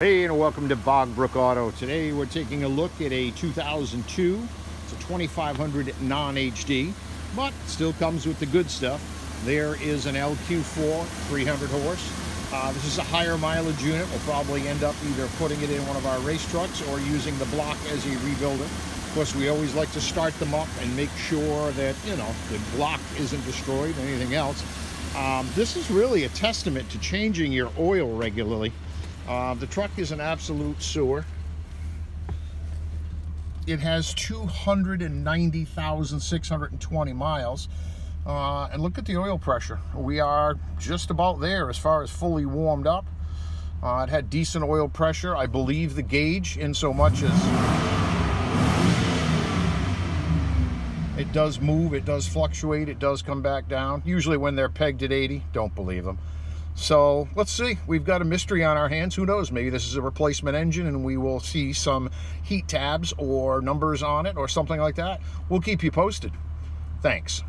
Hey and welcome to Bog Brook Auto. Today we're taking a look at a 2002. It's a 2500 non-HD, but still comes with the good stuff. There is an LQ4 300 horse. Uh, this is a higher mileage unit. We'll probably end up either putting it in one of our race trucks or using the block as a rebuilder. Of course, we always like to start them up and make sure that, you know, the block isn't destroyed, anything else. Um, this is really a testament to changing your oil regularly. Uh, the truck is an absolute sewer. It has 290,620 miles. Uh, and look at the oil pressure. We are just about there as far as fully warmed up. Uh, it had decent oil pressure. I believe the gauge in so much as it does move, it does fluctuate, it does come back down. Usually when they're pegged at 80, don't believe them. So let's see. We've got a mystery on our hands. Who knows? Maybe this is a replacement engine and we will see some heat tabs or numbers on it or something like that. We'll keep you posted. Thanks.